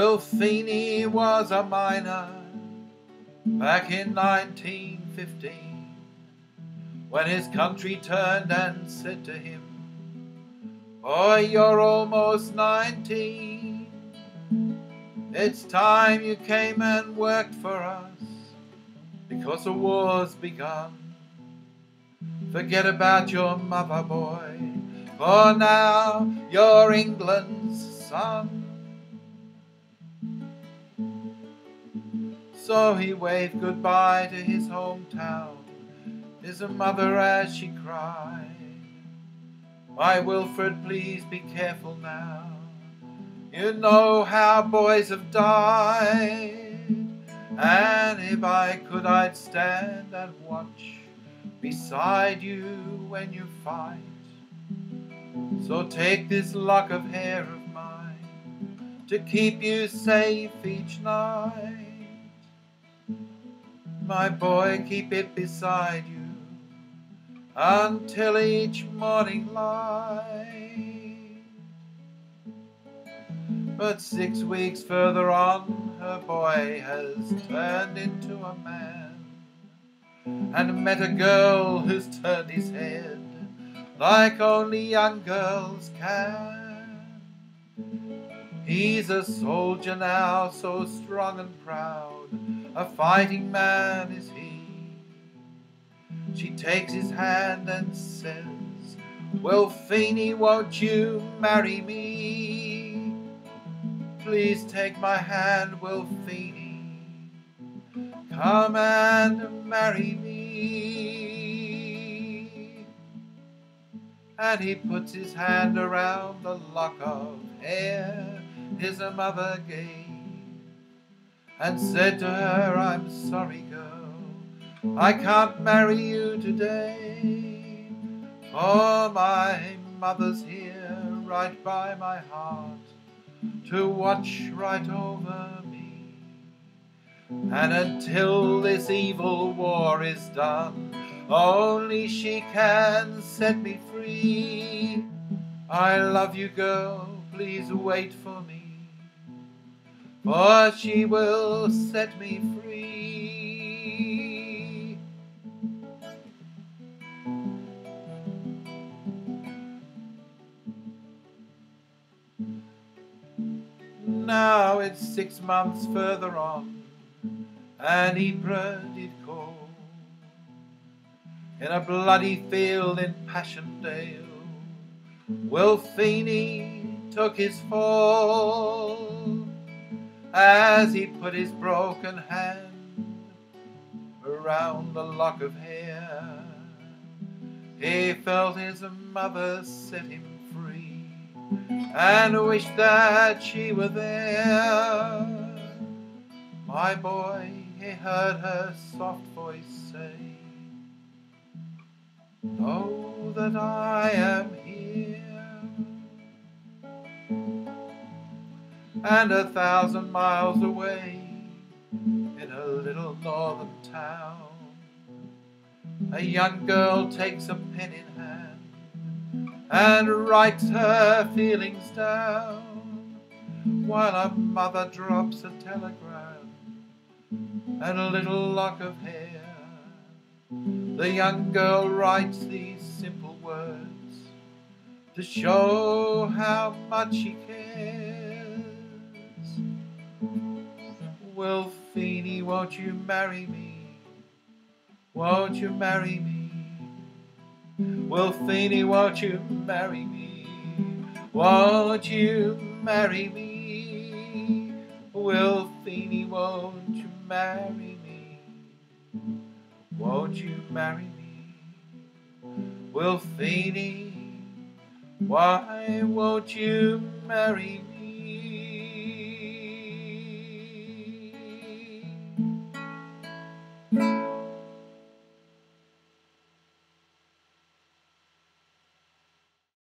Wilf Feeney was a miner back in 1915 when his country turned and said to him, Boy, you're almost 19. It's time you came and worked for us because the war's begun. Forget about your mother, boy, for now you're England's son. So he waved goodbye to his hometown, his mother as she cried. My Wilfred, please be careful now. You know how boys have died. And if I could, I'd stand and watch beside you when you fight. So take this lock of hair of mine to keep you safe each night. My boy, keep it beside you until each morning light. But six weeks further on, her boy has turned into a man and met a girl who's turned his head like only young girls can. He's a soldier now, so strong and proud a fighting man is he. She takes his hand and says, Well, Feeney, won't you marry me? Please take my hand, Wilf Feeney. Come and marry me. And he puts his hand around the lock of hair his mother gave and said to her, I'm sorry, girl, I can't marry you today, for my mother's here right by my heart to watch right over me. And until this evil war is done, only she can set me free. I love you, girl, please wait for me for she will set me free. Now it's six months further on, and Ypres did. In a bloody field in Passchendaele, Wilf Feeney took his fall as he put his broken hand around the lock of hair. He felt his mother set him free and wished that she were there. My boy, he heard her soft voice say, Know that I am here. and a thousand miles away in a little northern town. A young girl takes a pen in hand and writes her feelings down while her mother drops a telegram and a little lock of hair. The young girl writes these simple words to show how much she cares. Wilf Feeney, won't you marry me? Won't you marry me? Wilf Feeney, won't you marry me? Won't you marry me? Wilf Feeney, won't you marry me? Won't you marry me? Wilf Feeney, why won't you marry me?